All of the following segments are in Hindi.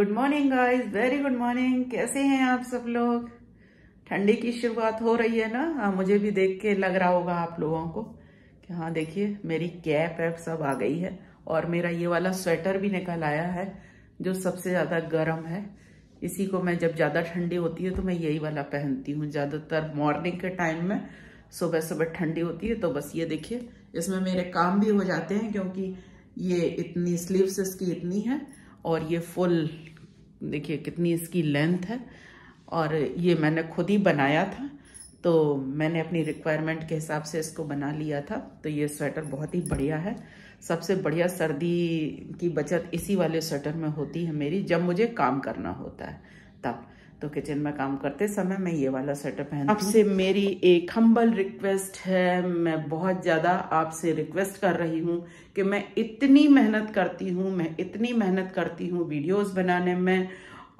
Guys, very good morning. कैसे हैं आप सब लोग? ठंडी की शुरुआत हो रही है ना? हाँ मुझे भी देख के लग रहा होगा आप लोगों को कि हाँ देखिए, मेरी कैप वैप सब आ गई है और मेरा ये वाला स्वेटर भी निकल आया है, जो सबसे ज़्यादा गर्म है। इसी को मैं जब ज़्यादा ठंडी होती है तो मैं यही वाला पहनती हूँ। ज़्यादातर मॉर्निंग के टाइम में सुबह सुबह ठंडी होती है तो बस ये देखिए, इसमें मेरे काम भी हो जाते हैं, क्योंकि ये इतनी स्लीव्स इसकी इतनी है और ये फुल देखिए, कितनी इसकी लेंथ है और ये मैंने खुद ही बनाया था तो मैंने अपनी रिक्वायरमेंट के हिसाब से इसको बना लिया था। तो ये स्वेटर बहुत ही बढ़िया है। सबसे बढ़िया सर्दी की बचत इसी वाले स्वेटर में होती है मेरी, जब मुझे काम करना होता है, तब। तो किचन में काम करते समय मैं ये वाला स्वेटर पहन आपसे मेरी एक हम्बल रिक्वेस्ट है। मैं बहुत ज़्यादा आपसे रिक्वेस्ट कर रही हूँ कि मैं इतनी मेहनत करती हूँ, मैं इतनी मेहनत करती हूँ वीडियोस बनाने में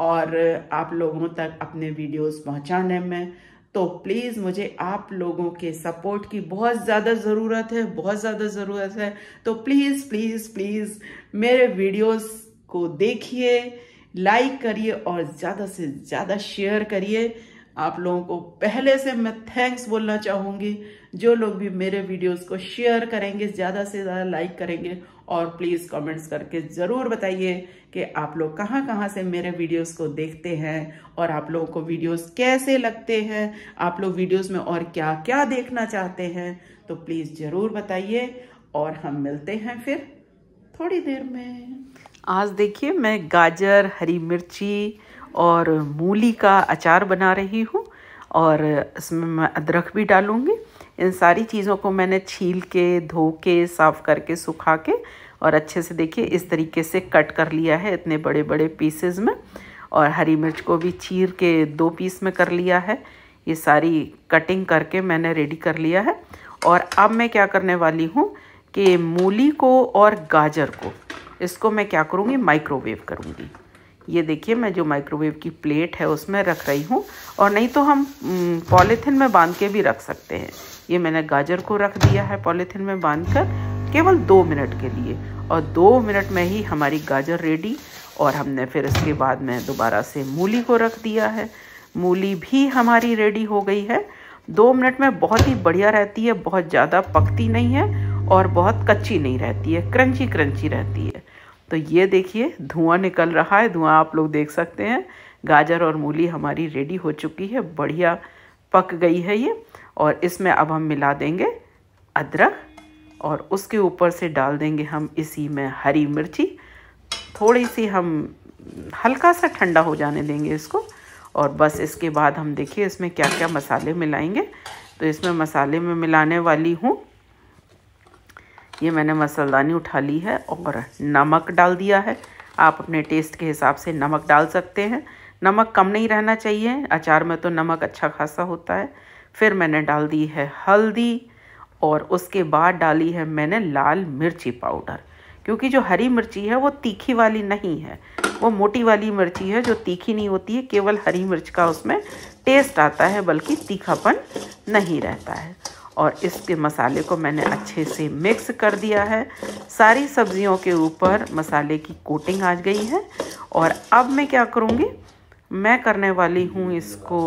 और आप लोगों तक अपने वीडियोस पहुँचाने में। तो प्लीज़ मुझे आप लोगों के सपोर्ट की बहुत ज़्यादा ज़रूरत है, बहुत ज़्यादा ज़रूरत है। तो प्लीज़ प्लीज़ प्लीज़ मेरे वीडियोस को देखिए। लाइक करिए और ज़्यादा से ज़्यादा शेयर करिए। आप लोगों को पहले से मैं थैंक्स बोलना चाहूँगी। जो लोग भी मेरे वीडियोस को शेयर करेंगे, ज़्यादा से ज़्यादा लाइक करेंगे और प्लीज़ कमेंट्स करके ज़रूर बताइए कि आप लोग कहाँ कहाँ से मेरे वीडियोस को देखते हैं और आप लोगों को वीडियोस कैसे लगते हैं। आप लोग वीडियोस में और क्या क्या देखना चाहते हैं तो प्लीज़ ज़रूर बताइए और हम मिलते हैं फिर थोड़ी देर में। आज देखिए मैं गाजर, हरी मिर्ची और मूली का अचार बना रही हूँ और इसमें मैं अदरक भी डालूँगी। इन सारी चीज़ों को मैंने छील के, धो के, साफ़ करके, सुखा के और अच्छे से देखिए इस तरीके से कट कर लिया है इतने बड़े बड़े पीसेस में और हरी मिर्च को भी चीर के दो पीस में कर लिया है। ये सारी कटिंग करके मैंने रेडी कर लिया है। और अब मैं क्या करने वाली हूँ कि मूली को और गाजर को इसको मैं क्या करूँगी? माइक्रोवेव करूँगी। ये देखिए, मैं जो माइक्रोवेव की प्लेट है उसमें रख रही हूँ और नहीं तो हम पॉलीथिन में बाँध के भी रख सकते हैं। ये मैंने गाजर को रख दिया है पॉलीथिन में बाँध कर केवल दो मिनट के लिए और दो मिनट में ही हमारी गाजर रेडी और हमने फिर इसके बाद में दोबारा से मूली को रख दिया है। मूली भी हमारी रेडी हो गई है। दो मिनट में बहुत ही बढ़िया रहती है, बहुत ज़्यादा पकती नहीं है और बहुत कच्ची नहीं रहती है क्रंची क्रंची रहती है। तो ये देखिए, धुआँ निकल रहा है, धुआँ आप लोग देख सकते हैं। गाजर और मूली हमारी रेडी हो चुकी है, बढ़िया पक गई है ये। और इसमें अब हम मिला देंगे अदरक और उसके ऊपर से डाल देंगे हम इसी में हरी मिर्ची। थोड़ी सी हम हल्का सा ठंडा हो जाने देंगे इसको और बस इसके बाद हम देखिए इसमें क्या क्या मसाले मिलाएँगे। तो इसमें मसाले में मिलाने वाली हूँ ये मैंने मसलदानी उठा ली है और नमक डाल दिया है। आप अपने टेस्ट के हिसाब से नमक डाल सकते हैं। नमक कम नहीं रहना चाहिए। अचार में तो नमक अच्छा खासा होता है। फिर मैंने डाल दी है हल्दी और उसके बाद डाली है मैंने लाल मिर्ची पाउडर। क्योंकि जो हरी मिर्ची है वो तीखी वाली नहीं है। वो मोटी वाली मिर्ची है जो तीखी नहीं होती है। केवल हरी मिर्च का उसमें टेस्ट आता है, बल्कि तीखापन नहीं रहता है। और इसके मसाले को मैंने अच्छे से मिक्स कर दिया है। सारी सब्जियों के ऊपर मसाले की कोटिंग आ गई है और अब मैं क्या करूँगी? मैं करने वाली हूँ इसको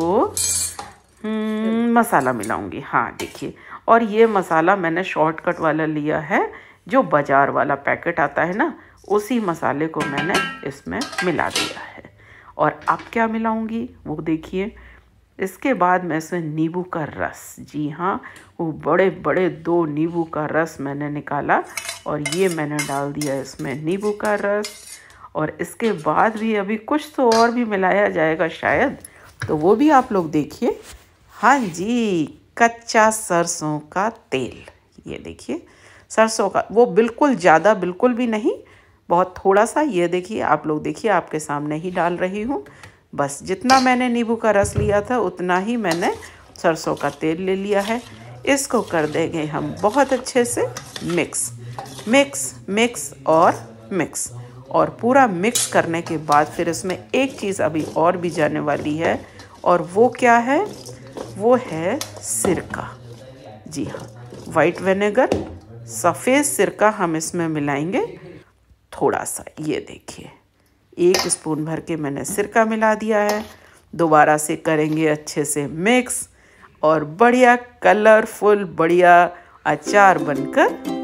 हम्म, मसाला मिलाऊँगी। हाँ देखिए और ये मसाला मैंने शॉर्टकट वाला लिया है जो बाज़ार वाला पैकेट आता है ना उसी मसाले को मैंने इसमें मिला दिया है। और अब क्या मिलाऊँगी? वो देखिए इसके बाद मैं इसमें नींबू का रस। जी हाँ वो बड़े बड़े दो नींबू का रस मैंने निकाला और ये मैंने डाल दिया इसमें नींबू का रस। और इसके बाद भी अभी कुछ तो और भी मिलाया जाएगा शायद तो वो भी आप लोग देखिए। हाँ जी, कच्चा सरसों का तेल, ये देखिए। सरसों का, वो बिल्कुल ज़्यादा बिल्कुल भी नहीं, बहुत थोड़ा सा, ये देखिए, आप लोग देखिए, आपके सामने ही डाल रही हूँ। बस जितना मैंने नींबू का रस लिया था, उतना ही मैंने सरसों का तेल ले लिया है। इसको कर देंगे हम बहुत अच्छे से मिक्स मिक्स मिक्स और मिक्स। और पूरा मिक्स करने के बाद फिर इसमें एक चीज़ अभी और भी जाने वाली है, और वो क्या है? वो है सिरका। जी हाँ वाइट विनेगर सफ़ेद सिरका हम इसमें मिलाएँगे। थोड़ा सा, ये देखिए। एक स्पून भर के मैंने सिरका मिला दिया है। दोबारा से करेंगे अच्छे से मिक्स और बढ़िया कलरफुल बढ़िया अचार बनकर